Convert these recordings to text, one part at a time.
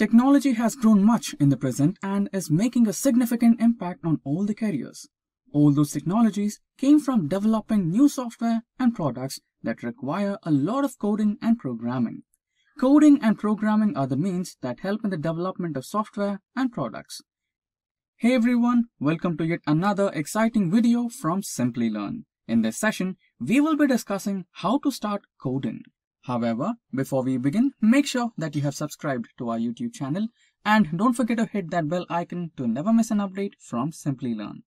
Technology has grown much in the present and is making a significant impact on all the careers. All those technologies came from developing new software and products that require a lot of coding and programming. Coding and programming are the means that help in the development of software and products. Hey everyone, welcome to yet another exciting video from Simplilearn. In this session, we will be discussing how to start coding. However, before we begin, make sure that you have subscribed to our YouTube channel and don't forget to hit that bell icon to never miss an update from Simplilearn.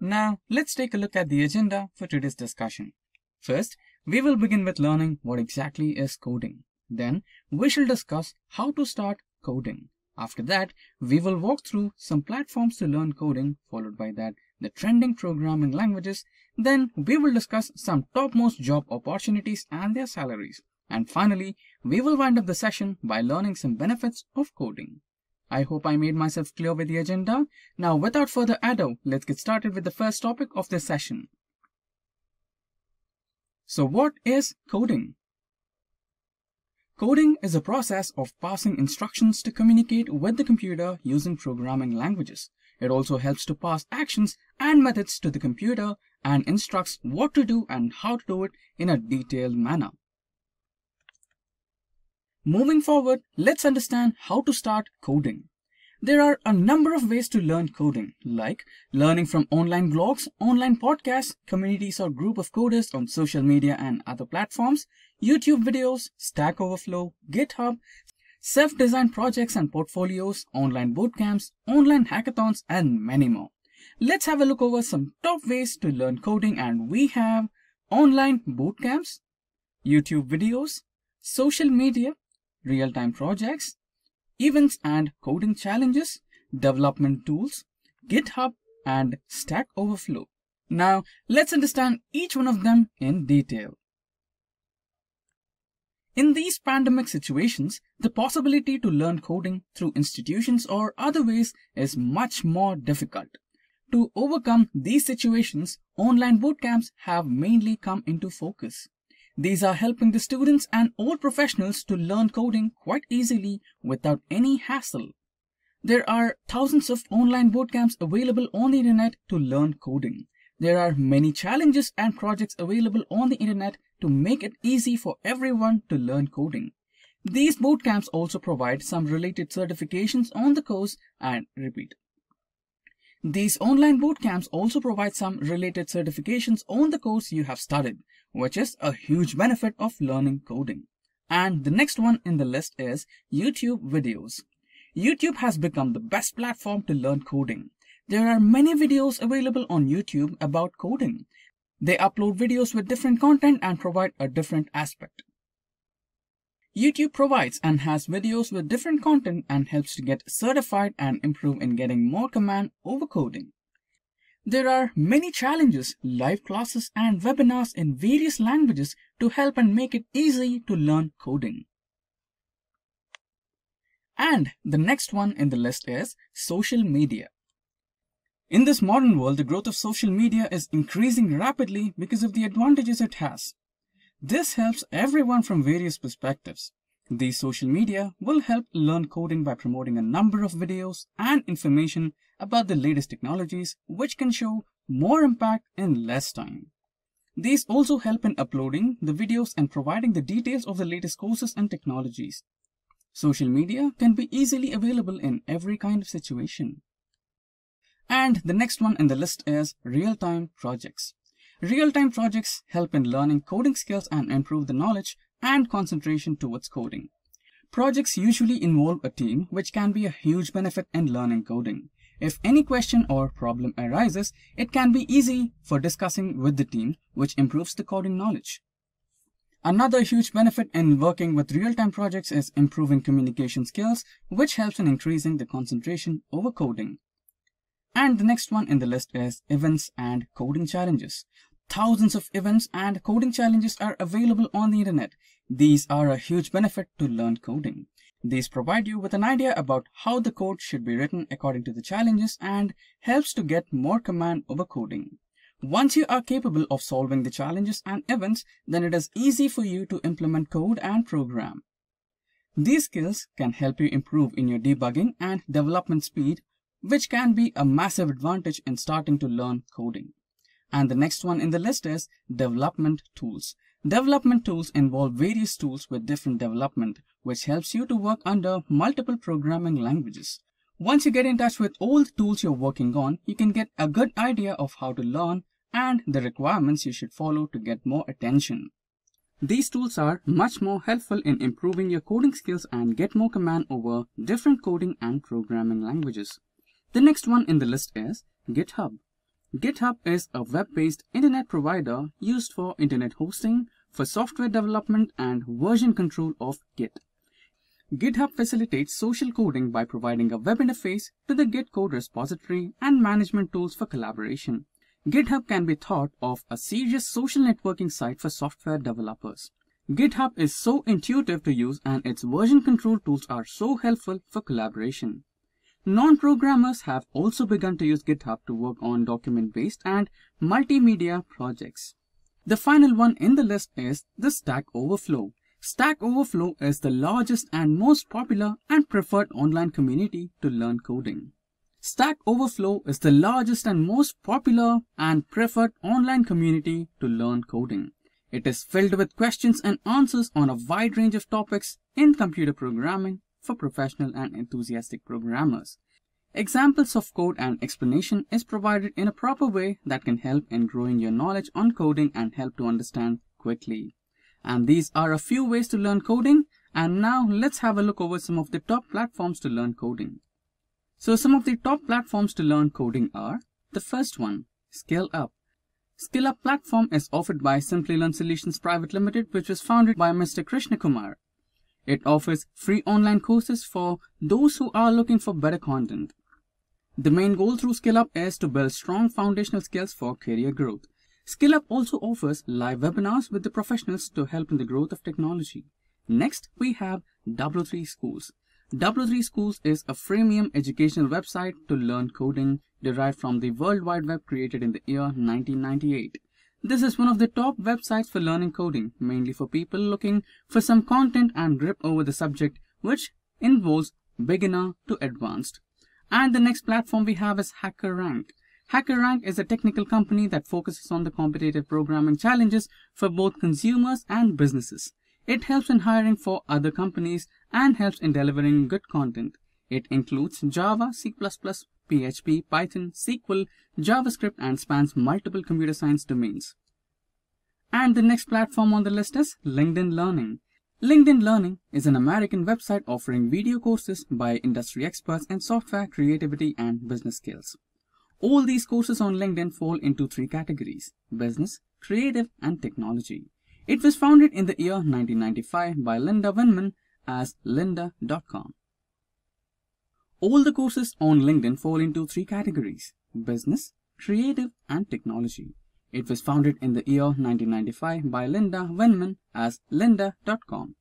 Now, let's take a look at the agenda for today's discussion. First, we will begin with learning what exactly is coding. Then, we shall discuss how to start coding. After that, we will walk through some platforms to learn coding, followed by that, the trending programming languages. Then, we will discuss some topmost job opportunities and their salaries. And finally, we will wind up the session by learning some benefits of coding. I hope I made myself clear with the agenda. Now, without further ado, let's get started with the first topic of this session. So what is coding? Coding is a process of passing instructions to communicate with the computer using programming languages. It also helps to pass actions and methods to the computer and instructs what to do and how to do it in a detailed manner. Moving forward, let's understand how to start coding. There are a number of ways to learn coding, like learning from online blogs, online podcasts, communities or group of coders on social media and other platforms, YouTube videos, Stack Overflow, GitHub, self-designed projects and portfolios, online bootcamps, online hackathons, and many more. Let's have a look over some top ways to learn coding and we have online bootcamps, YouTube videos, social media, real-time projects, events and coding challenges, development tools, GitHub, and Stack Overflow. Now, let's understand each one of them in detail. In these pandemic situations, the possibility to learn coding through institutions or other ways is much more difficult. To overcome these situations, online bootcamps have mainly come into focus. These are helping the students and all professionals to learn coding quite easily without any hassle. There are thousands of online bootcamps available on the internet to learn coding. There are many challenges and projects available on the internet to make it easy for everyone to learn coding. These bootcamps also provide some related certifications on the course and repeat. These online bootcamps also provide some related certifications on the course you have studied, which is a huge benefit of learning coding. And the next one in the list is YouTube videos. YouTube has become the best platform to learn coding. There are many videos available on YouTube about coding. They upload videos with different content and provide a different aspect. YouTube provides and has videos with different content and helps to get certified and improve in getting more command over coding. There are many challenges, live classes and webinars in various languages to help and make it easy to learn coding. And the next one in the list is social media. In this modern world, the growth of social media is increasing rapidly because of the advantages it has. This helps everyone from various perspectives. These social media will help learn coding by promoting a number of videos and information about the latest technologies which can show more impact in less time. These also help in uploading the videos and providing the details of the latest courses and technologies. Social media can be easily available in every kind of situation. And the next one in the list is real-time projects. Real-time projects help in learning coding skills and improve the knowledge and concentration towards coding. Projects usually involve a team, which can be a huge benefit in learning coding. If any question or problem arises, it can be easy for discussing with the team, which improves the coding knowledge. Another huge benefit in working with real-time projects is improving communication skills, which helps in increasing the concentration over coding. And the next one in the list is events and coding challenges. Thousands of events and coding challenges are available on the internet. These are a huge benefit to learn coding. These provide you with an idea about how the code should be written according to the challenges and helps to get more command over coding. Once you are capable of solving the challenges and events, then it is easy for you to implement code and program. These skills can help you improve in your debugging and development speed, which can be a massive advantage in starting to learn coding. And the next one in the list is development tools. Development tools involve various tools with different development, which helps you to work under multiple programming languages. Once you get in touch with all the tools you're working on, you can get a good idea of how to learn and the requirements you should follow to get more attention. These tools are much more helpful in improving your coding skills and get more command over different coding and programming languages. The next one in the list is GitHub. GitHub is a web-based internet provider used for internet hosting, for software development and version control of Git. GitHub facilitates social coding by providing a web interface to the Git code repository and management tools for collaboration. GitHub can be thought of a serious social networking site for software developers. GitHub is so intuitive to use and its version control tools are so helpful for collaboration. Non-programmers have also begun to use GitHub to work on document-based and multimedia projects. The final one in the list is the Stack Overflow. Stack Overflow is the largest and most popular and preferred online community to learn coding. Stack Overflow is the largest and most popular and preferred online community to learn coding. It is filled with questions and answers on a wide range of topics in computer programming, for professional and enthusiastic programmers. Examples of code and explanation is provided in a proper way that can help in growing your knowledge on coding and help to understand quickly. And these are a few ways to learn coding. And now let's have a look over some of the top platforms to learn coding. So some of the top platforms to learn coding are the first one, Skill Up. Skill Up platform is offered by Simplilearn Solutions Private Limited, which was founded by Mr. Krishna Kumar. It offers free online courses for those who are looking for better content. The main goal through SkillUp is to build strong foundational skills for career growth. SkillUp also offers live webinars with the professionals to help in the growth of technology. Next, we have W3 Schools. W3 Schools is a freemium educational website to learn coding derived from the World Wide Web created in the year 1998. This is one of the top websites for learning coding, mainly for people looking for some content and grip over the subject, which involves beginner to advanced. And the next platform we have is HackerRank. HackerRank is a technical company that focuses on the competitive programming challenges for both consumers and businesses. It helps in hiring for other companies and helps in delivering good content. It includes Java, C++, PHP, Python, SQL, JavaScript, and spans multiple computer science domains. And the next platform on the list is LinkedIn Learning. LinkedIn Learning is an American website offering video courses by industry experts in software, creativity, and business skills. All these courses on LinkedIn fall into three categories, business, creative, and technology. It was founded in the year 1995 by Linda Weinman as lynda.com. All the courses on LinkedIn fall into three categories, business, creative, and technology. It was founded in the year 1995 by Linda Weinman as lynda.com.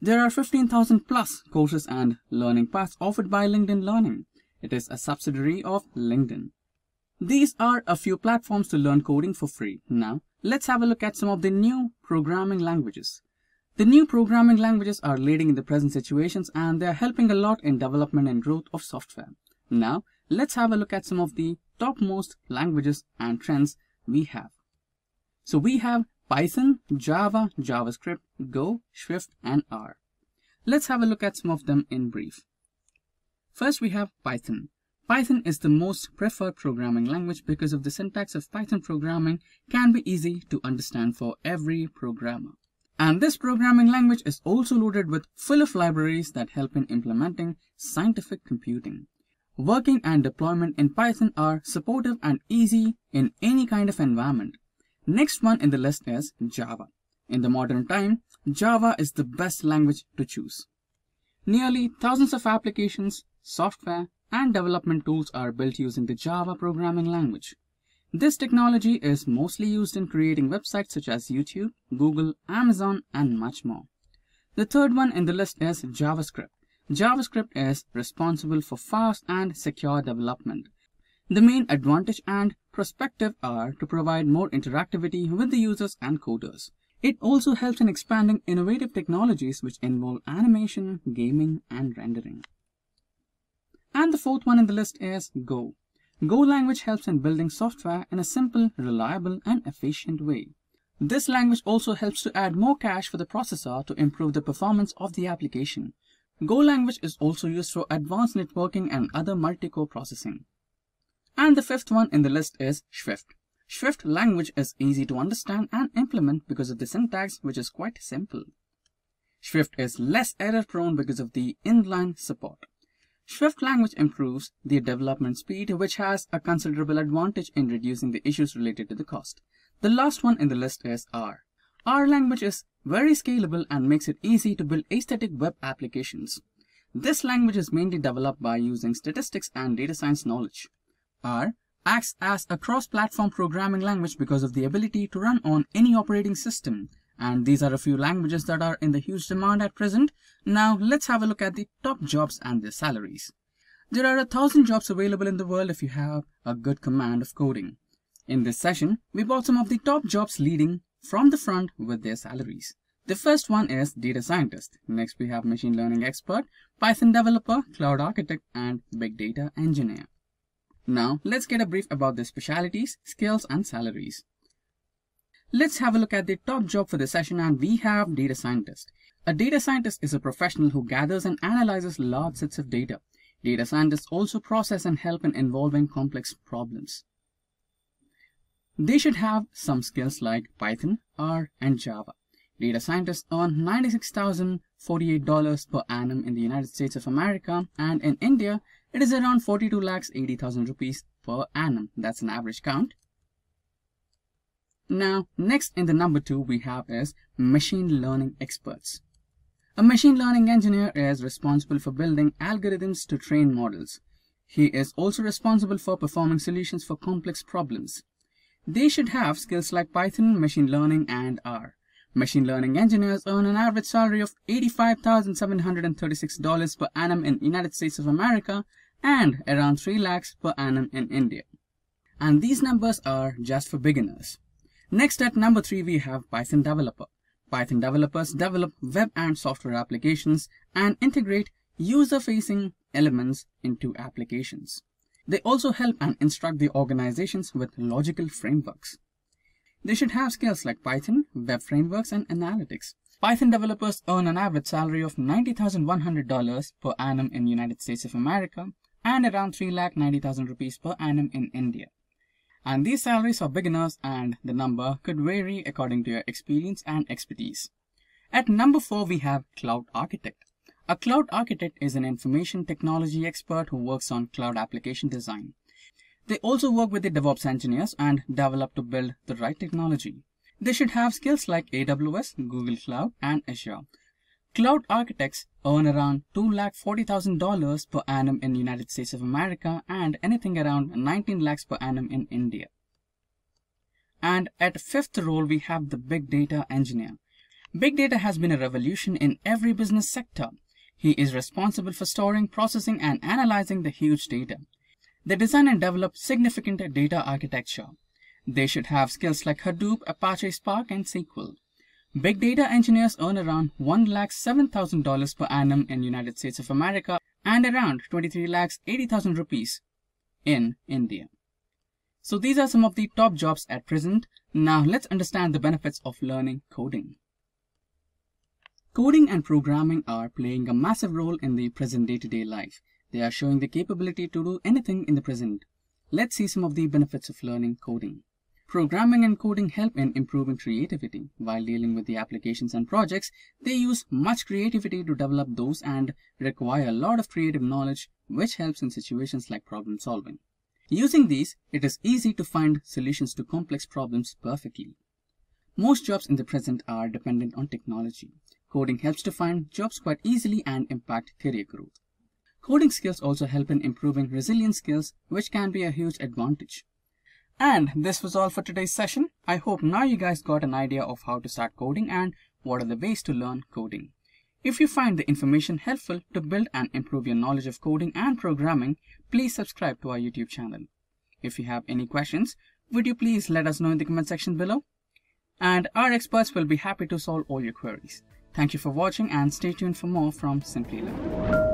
There are 15,000 plus courses and learning paths offered by LinkedIn Learning. It is a subsidiary of LinkedIn. These are a few platforms to learn coding for free. Now, let's have a look at some of the new programming languages. The new programming languages are leading in the present situations and they are helping a lot in development and growth of software. Now, let's have a look at some of the topmost languages and trends we have. So we have Python, Java, JavaScript, Go, Swift, and R. Let's have a look at some of them in brief. First, we have Python. Python is the most preferred programming language because of the syntax of Python programming can be easy to understand for every programmer. And this programming language is also loaded with full of libraries that help in implementing scientific computing. Working and deployment in Python are supportive and easy in any kind of environment. Next one in the list is Java. In the modern time, Java is the best language to choose. Nearly thousands of applications, software, and development tools are built using the Java programming language. This technology is mostly used in creating websites such as YouTube, Google, Amazon, and much more. The third one in the list is JavaScript. JavaScript is responsible for fast and secure development. The main advantage and perspective are to provide more interactivity with the users and coders. It also helps in expanding innovative technologies which involve animation, gaming, and rendering. And the fourth one in the list is Go. Go language helps in building software in a simple, reliable, and efficient way. This language also helps to add more cache for the processor to improve the performance of the application. Go language is also used for advanced networking and other multi-core processing. And the fifth one in the list is Swift. Swift language is easy to understand and implement because of the syntax which is quite simple. Swift is less error prone because of the inline support. Swift language improves the development speed which has a considerable advantage in reducing the issues related to the cost. The last one in the list is R. R language is very scalable and makes it easy to build aesthetic web applications. This language is mainly developed by using statistics and data science knowledge. R acts as a cross-platform programming language because of the ability to run on any operating system. And these are a few languages that are in the huge demand at present. Now let's have a look at the top jobs and their salaries. There are a thousand jobs available in the world if you have a good command of coding. In this session, we bought some of the top jobs leading from the front with their salaries. The first one is data scientist. Next we have machine learning expert, Python developer, cloud architect, and big data engineer. Now let's get a brief about their specialities, skills, and salaries. Let's have a look at the top job for the session and we have data scientist. A data scientist is a professional who gathers and analyzes large sets of data. Data scientists also process and help in involving complex problems. They should have some skills like Python, R, and Java. Data scientists earn $96,048 per annum in the United States of America and in India it is around 42 lakhs 80,000 rupees per annum. That's an average count. Now next in the number 2 we have is machine learning experts. A machine learning engineer is responsible for building algorithms to train models. He is also responsible for performing solutions for complex problems. They should have skills like Python, machine learning, and R. Machine learning engineers earn an average salary of $85,736 per annum in United States of America and around 3 lakhs per annum in India. And these numbers are just for beginners. Next at number 3 we have Python developer. Python developers develop web and software applications and integrate user-facing elements into applications. They also help and instruct the organizations with logical frameworks. They should have skills like Python, web frameworks, and analytics. Python developers earn an average salary of $90,100 per annum in United States of America and around 3,90,000 rupees per annum in India. And these salaries are beginners and the number could vary according to your experience and expertise. At number 4 we have Cloud Architect. A cloud architect is an information technology expert who works on cloud application design. They also work with the DevOps engineers and develop to build the right technology. They should have skills like AWS, Google Cloud, and Azure. Cloud architects earn around $2,40,000 per annum in the United States of America and anything around 19 lakhs per annum in India. And at fifth role, we have the big data engineer. Big data has been a revolution in every business sector. He is responsible for storing, processing, and analyzing the huge data. They design and develop significant data architecture. They should have skills like Hadoop, Apache Spark, and SQL. Big data engineers earn around $1,07,000 per annum in United States of America and around 23 lakhs 80,000 rupees in India. So these are some of the top jobs at present. Now let's understand the benefits of learning coding. Coding and programming are playing a massive role in the present day-to-day -day life. They are showing the capability to do anything in the present. Let's see some of the benefits of learning coding. Programming and coding help in improving creativity. While dealing with the applications and projects, they use much creativity to develop those and require a lot of creative knowledge, which helps in situations like problem solving. Using these, it is easy to find solutions to complex problems perfectly. Most jobs in the present are dependent on technology. Coding helps to find jobs quite easily and impact career growth. Coding skills also help in improving resilience skills, which can be a huge advantage. And this was all for today's session. I hope now you guys got an idea of how to start coding and what are the ways to learn coding. If you find the information helpful to build and improve your knowledge of coding and programming, please subscribe to our YouTube channel. If you have any questions, would you please let us know in the comment section below? and our experts will be happy to solve all your queries. Thank you for watching and stay tuned for more from Simplilearn.